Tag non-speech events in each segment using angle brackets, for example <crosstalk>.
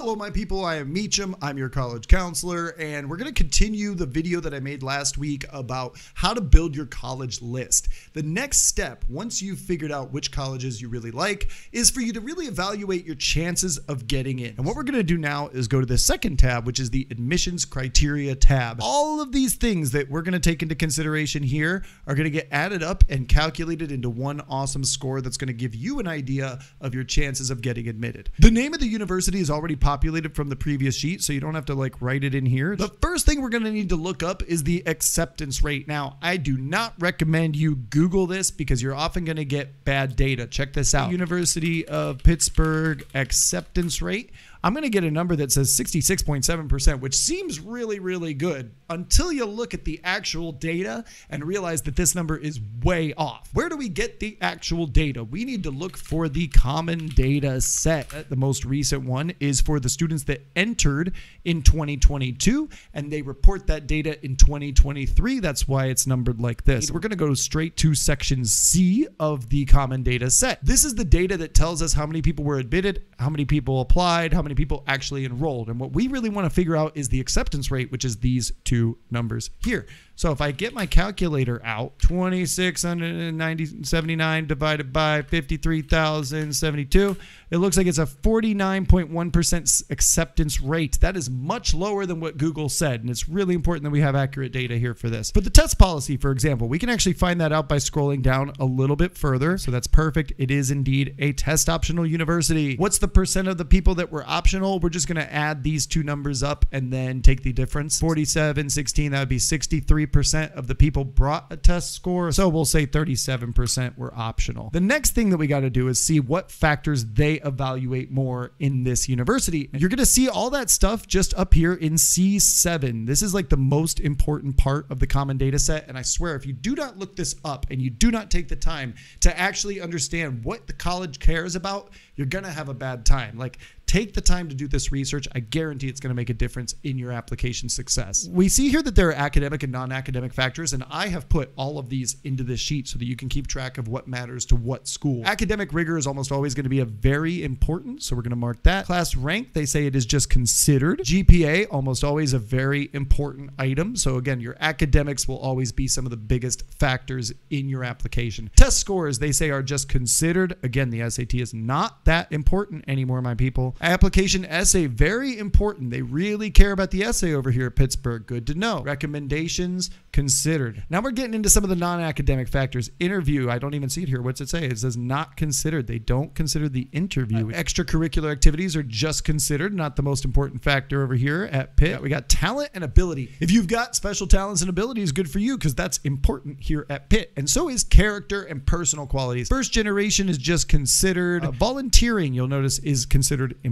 Hello, my people. I am Meacham. I'm your college counselor, and we're going to continue the video that I made last week about how to build your college list. The next step, once you've figured out which colleges you really like, is for you to really evaluate your chances of getting in. And what we're going to do now is go to the second tab, which is the admissions criteria tab. All of these things that we're going to take into consideration here are going to get added up and calculated into one awesome score that's going to give you an idea of your chances of getting admitted. The name of the university is already populated from the previous sheet, so you don't have to like write it in here. The first thing we're going to need to look up is the acceptance rate. Now, I do not recommend you Google this because you're often going to get bad data. Check this out. University of Pittsburgh acceptance rate. I'm going to get a number that says 66.7%, which seems really, really good until you look at the actual data and realize that this number is way off. Where do we get the actual data? We need to look for the common data set. The most recent one is for the students that entered in 2022 and they report that data in 2023. That's why it's numbered like this. We're going to go straight to section C of the common data set. This is the data that tells us how many people were admitted, how many people applied, how many people actually enrolled. And what we really want to figure out is the acceptance rate, which is these two numbers here. So if I get my calculator out, 2,679 divided by 53,072, it looks like it's a 49.1% acceptance rate. That is much lower than what Google said. And it's really important that we have accurate data here for this. For the test policy, for example, we can actually find that out by scrolling down a little bit further. So that's perfect. It is indeed a test optional university. What's the percent of the people that were? We're just going to add these two numbers up and then take the difference. 47, 16, that would be 63 percent of the people brought a test score. So we'll say 37% were optional. The next thing that we got to do is see what factors they evaluate more in this university. You're going to see all that stuff just up here in C7. This is like the most important part of the common data set. And I swear, if you do not look this up and you do not take the time to actually understand what the college cares about, you're going to have a bad time. Like, take the time to do this research. I guarantee it's going to make a difference in your application success. We see here that there are academic and non academic factors, and I have put all of these into this sheet so that you can keep track of what matters to what school. Academic rigor is almost always going to be a very important, so we're going to mark that. Class rank, they say it is just considered. GPA, almost always a very important item. So again, your academics will always be some of the biggest factors in your application. Test scores, they say, are just considered. Again, the SAT is not that important anymore, my people. Application essay, very important. They really care about the essay over here at Pittsburgh. Good to know. Recommendations considered. Now we're getting into some of the non academic factors. Interview, I don't even see it here. What's it say? It says not considered. They don't consider the interview. Uh, extracurricular activities are just considered, not the most important factor over here at Pitt. We got talent and ability. If you've got special talents and abilities, good for you because that's important here at Pitt. And so is character and personal qualities. First generation is just considered. Uh, volunteering, you'll notice, is considered important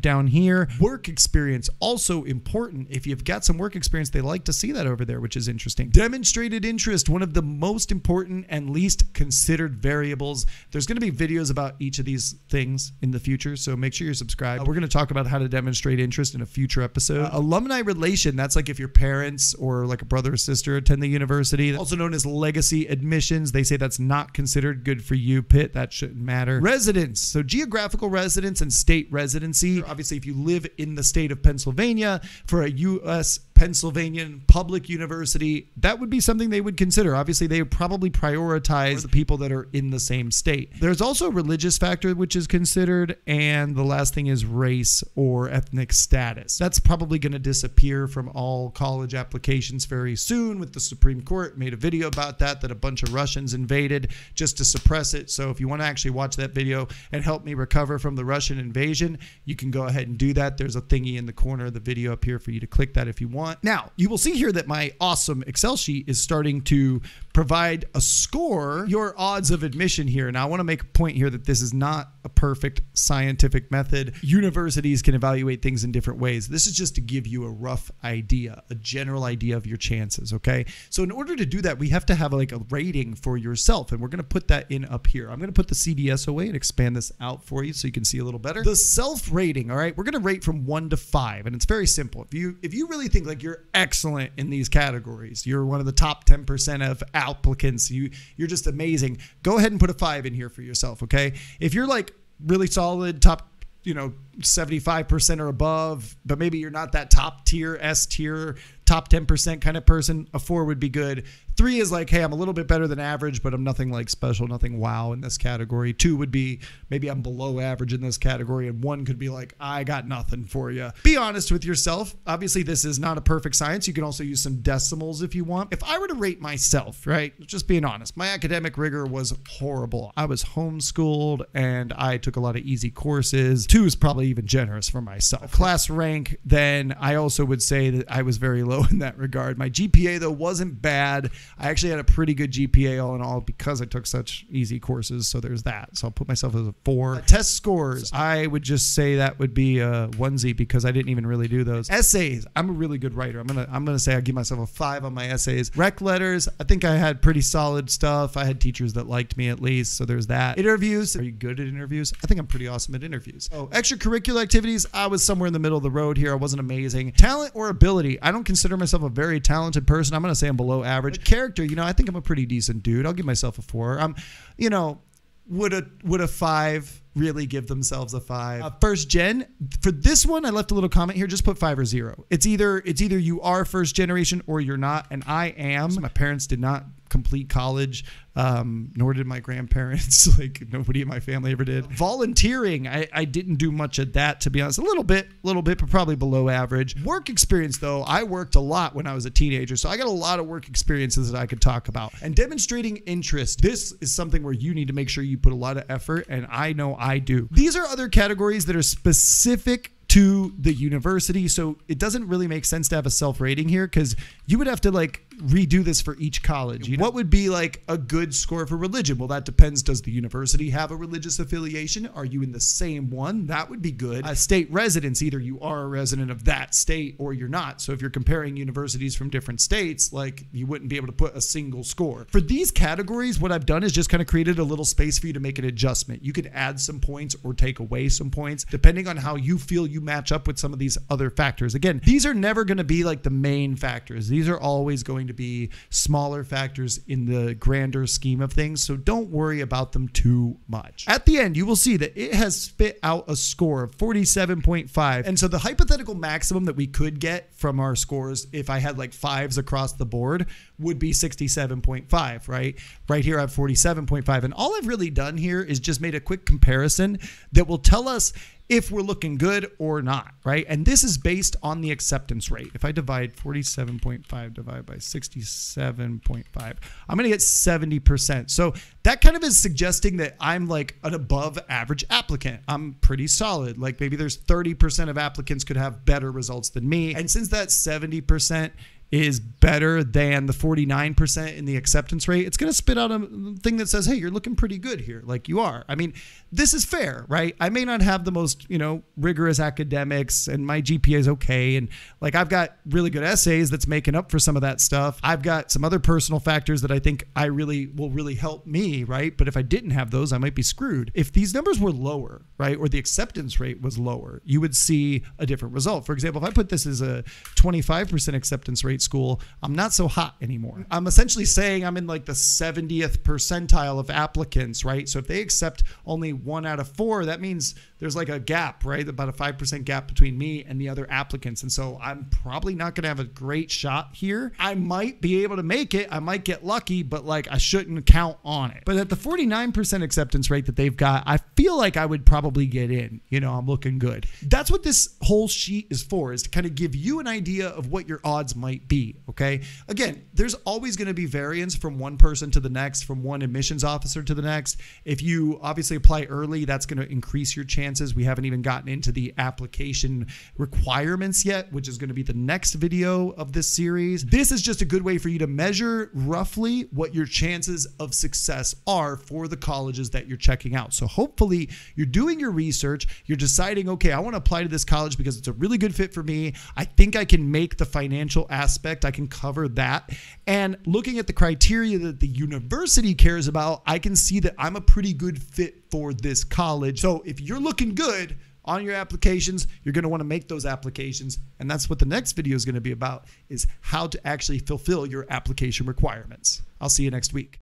down here. Work experience, also important. If you've got some work experience, they like to see that over there, which is interesting. Demonstrated interest, one of the most important and least considered variables. There's going to be videos about each of these things in the future, so make sure you're subscribed. Uh, we're going to talk about how to demonstrate interest in a future episode. Uh, alumni relation, that's like if your parents or like a brother or sister attend the university, also known as legacy admissions. They say that's not considered good for you, Pitt. That shouldn't matter. Residence, so geographical residence and state residency. Obviously, if you live in the state of Pennsylvania for a U.S. Pennsylvania public university, that would be something they would consider. Obviously, they would probably prioritize the people that are in the same state. There's also a religious factor which is considered, and the last thing is race or ethnic status. That's probably going to disappear from all college applications very soon with the Supreme Court made a video about that that a bunch of Russians invaded just to suppress it. So if you want to actually watch that video and help me recover from the Russian invasion, you can go ahead and do that. There's a thingy in the corner of the video up here for you to click that if you want Now, you will see here that my awesome Excel sheet is starting to provide a score, your odds of admission here. Now, I want to make a point here that this is not a perfect scientific method. Universities can evaluate things in different ways. This is just to give you a rough idea, a general idea of your chances, okay? So in order to do that, we have to have like a rating for yourself, and we're going to put that in up here. I'm going to put the CDS away and expand this out for you so you can see a little better. The self-rating, all right? We're going to rate from 1 to 5, and it's very simple. If you if you really think like you're excellent in these categories, you're one of the top 10% of applicants, you you're just amazing. Go ahead and put a 5 in here for yourself, okay? If you're like really solid, top you know 75% or above, but maybe you're not that top tier, S tier, top 10% kind of person, a four would be good. Three is like, hey, I'm a little bit better than average, but I'm nothing like special, nothing wow in this category. Two would be maybe I'm below average in this category. And one could be like, I got nothing for you. Be honest with yourself. Obviously, this is not a perfect science. You can also use some decimals if you want. If I were to rate myself, right, just being honest, my academic rigor was horrible. I was homeschooled and I took a lot of easy courses. Two is probably even generous for myself. Class rank, then I also would say that I was very <laughs> low in that regard. My GPA, though, wasn't bad. I actually had a pretty good GPA all in all because I took such easy courses. So there's that. So I'll put myself as a four. Uh, test scores, I would just say that would be a onesie because I didn't even really do those. Essays, I'm a really good writer. I'm gonna I'm gonna say I give myself a five on my essays. Rec letters, I think I had pretty solid stuff. I had teachers that liked me at least. So there's that. Interviews, are you good at interviews? I think I'm pretty awesome at interviews. Oh, extracurricular activities, I was somewhere in the middle of the road here. I wasn't amazing. Talent or ability, I don't consider myself a very talented person. I'm gonna say I'm below average. Character, you know, I think I'm a pretty decent dude. I'll give myself a four. I'm, you know, would a would a five really give themselves a five? Uh, first gen for this one, I left a little comment here. Just put five or zero. It's either it's either you are first generation or you're not, and I am. My parents did not complete college, um, nor did my grandparents. <laughs> like nobody in my family ever did. Volunteering, I, I didn't do much of that to be honest. A little bit, a little bit, but probably below average. Work experience though, I worked a lot when I was a teenager, so I got a lot of work experiences that I could talk about. And demonstrating interest, this is something where you need to make sure you put a lot of effort, and I know I do. These are other categories that are specific to the university. So it doesn't really make sense to have a self rating here because you would have to like redo this for each college. You know? What would be like a good score for religion? Well, that depends. Does the university have a religious affiliation? Are you in the same one? That would be good. A state residence, either you are a resident of that state or you're not. So if you're comparing universities from different states, like you wouldn't be able to put a single score. For these categories, what I've done is just kind of created a little space for you to make an adjustment. You could add some points or take away some points depending on how you feel you match up with some of these other factors. Again, these are never going to be like the main factors. These are always going to be smaller factors in the grander scheme of things. So don't worry about them too much. At the end, you will see that it has spit out a score of 47.5. And so the hypothetical maximum that we could get from our scores, if I had like fives across the board, would be 67.5, right? Right here, I have 47.5. And all I've really done here is just made a quick comparison that will tell us if we're looking good or not, right? And this is based on the acceptance rate. If I divide 47.5 divided by 67.5, I'm going to get 70%. So that kind of is suggesting that I'm like an above average applicant. I'm pretty solid. Like maybe there's 30% of applicants could have better results than me. And since that 70% is better than the 49% in the acceptance rate, it's going to spit out a thing that says, hey, you're looking pretty good here, like you are. I mean, this is fair, right? I may not have the most, you know, rigorous academics and my GPA is okay. And like I've got really good essays that's making up for some of that stuff. I've got some other personal factors that I think I really will really help me, right? But if I didn't have those, I might be screwed. If these numbers were lower, right, or the acceptance rate was lower, you would see a different result. For example, if I put this as a 25% acceptance rate, school, I'm not so hot anymore. I'm essentially saying I'm in like the 70th percentile of applicants, right? So if they accept only one out of four, that means there's like a gap, right? About a 5% gap between me and the other applicants. And so I'm probably not going to have a great shot here. I might be able to make it. I might get lucky, but like I shouldn't count on it. But at the 49% acceptance rate that they've got, I feel like I would probably get in. You know, I'm looking good. That's what this whole sheet is for, is to kind of give you an idea of what your odds might be. Okay. Again, there's always going to be variance from one person to the next, from one admissions officer to the next. If you obviously apply early, that's going to increase your chances. We haven't even gotten into the application requirements yet, which is going to be the next video of this series. This is just a good way for you to measure roughly what your chances of success are for the colleges that you're checking out. So hopefully you're doing your research, you're deciding, okay, I want to apply to this college because it's a really good fit for me. I think I can make the financial aspect, I can cover that. And looking at the criteria that the university cares about, I can see that I'm a pretty good fit for this college. So if you're looking good, on your applications you're going to want to make those applications and that's what the next video is going to be about is how to actually fulfill your application requirements i'll see you next week